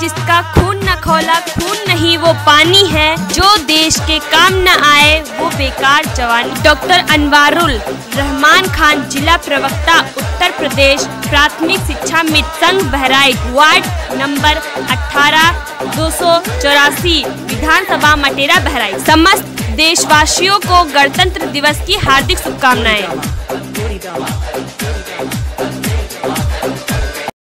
जिसका खून न खोला, खून नहीं, वो पानी है। जो देश के काम न आए, वो बेकार जवानी। डॉक्टर अनवारुल रहमान खान, जिला प्रवक्ता, उत्तर प्रदेश, प्राथमिक शिक्षा मित्र संघ बहराइच। वार्ड नंबर 18 दो विधानसभा मटेरा, बहराइच। समस्त देशवासियों को गणतंत्र दिवस की हार्दिक शुभकामनाएँ।